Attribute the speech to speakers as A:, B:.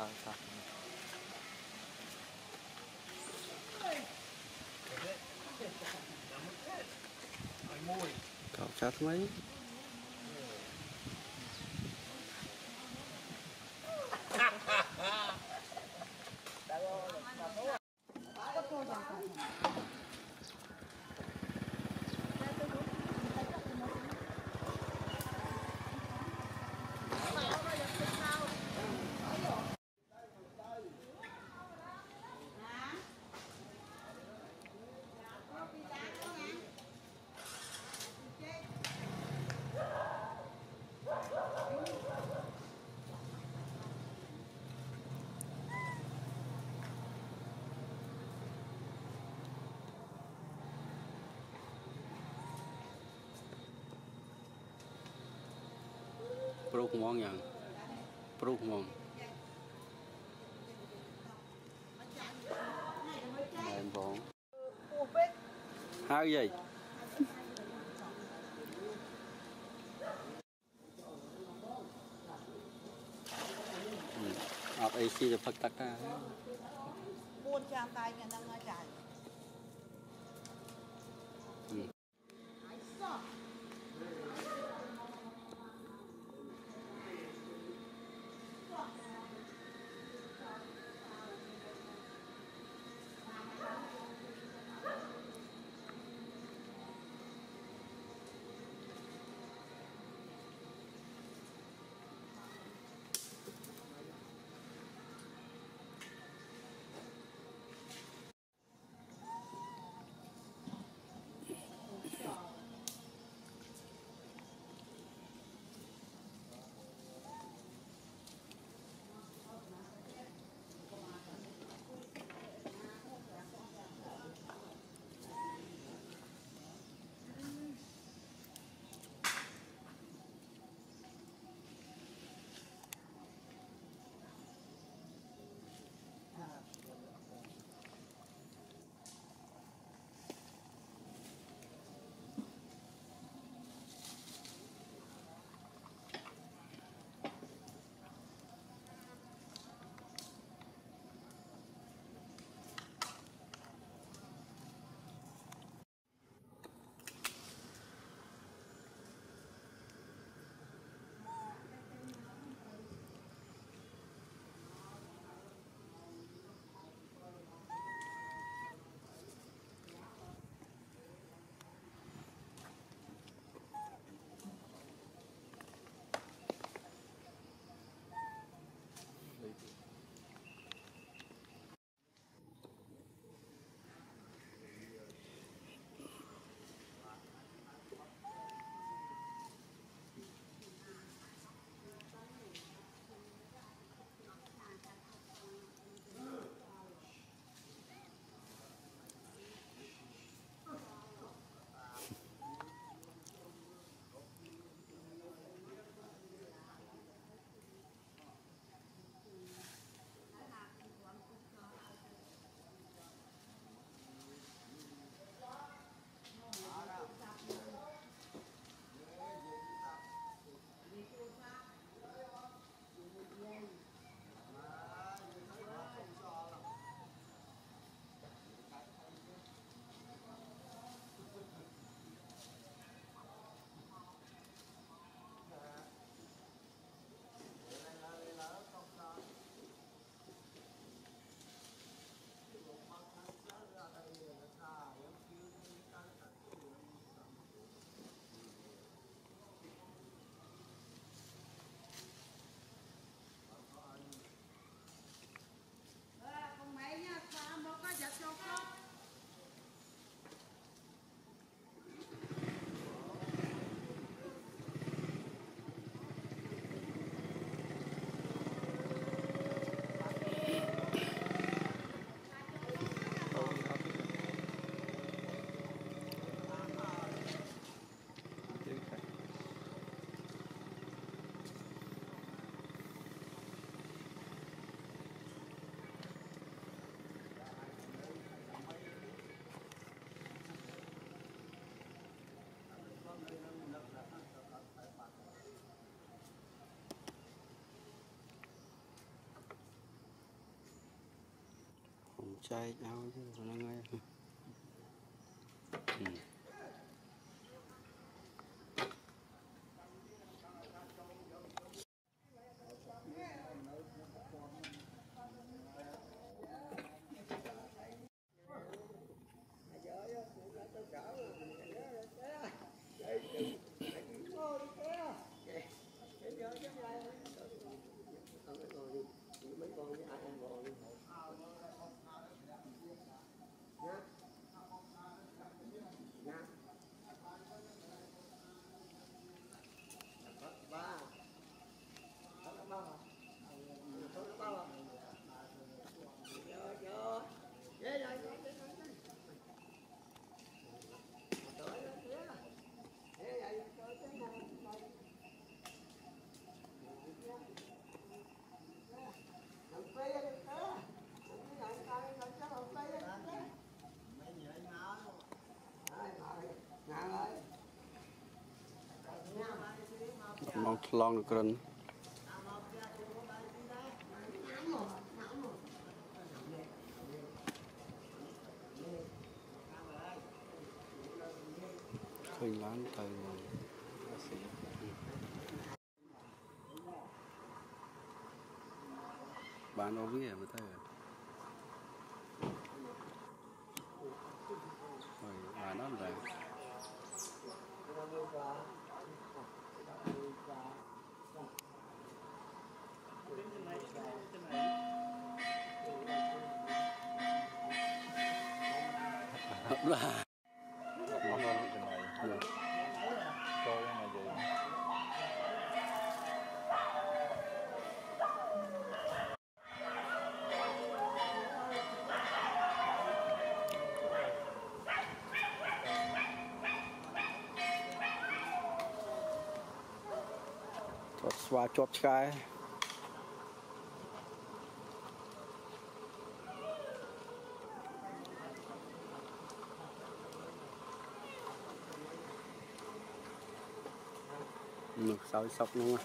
A: sao sao cậu chát mấy ប្រុសខ្មងយ៉ាងប្រុសខ្មងមែន
B: បងហើយយាយ
A: អ
B: ត់អីស៊ីទៅផឹកទឹកតា4ចានតែហ្នឹងហើយចា chạy nhau chứ nó nghe មកឆ្លងនៅក្រិនឃើញឡើងទៅអាស៊ីបានអស់វាមើលទៅ Lah.
C: Không có chừng này. Coi này
B: sôi sọc luôn